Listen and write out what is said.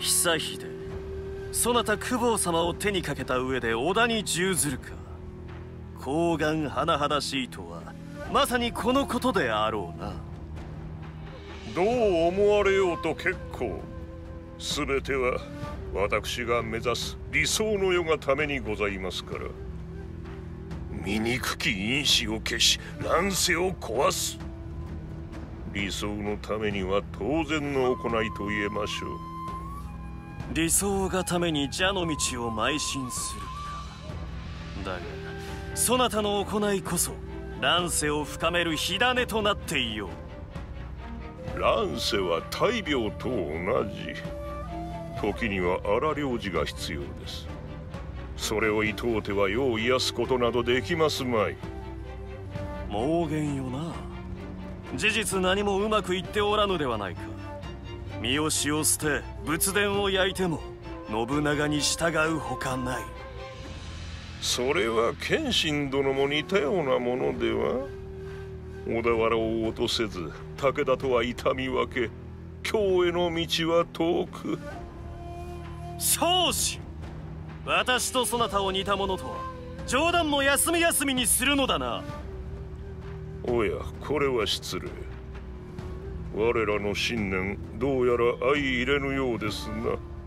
久秀そなた久保様を手にかけた上で織田に従ずるか。高顔甚だしいとはまさにこのことであろうな。どう思われようと結構。全ては私が目指す理想の世がためにございますから。醜き因子を消し乱世を壊す。理想のためには当然の行いと言えましょう。理想がために蛇の道を邁進するかだがそなたの行いこそ乱世を深める火種となっていよう。乱世は大病と同じ。時には荒領事が必要です。それをいとうては世を癒すことなどできますまい。妄言よな。事実何もうまくいっておらぬではないか三好を捨て仏殿を焼いても信長に従うほかない。それは謙信殿も似たようなものでは小田原を落とせず武田とは痛み分け京への道は遠く。少子私とそなたを似た者とは冗談も休み休みにするのだな。おやこれは失礼我らの信念どうやら相入れぬようですな。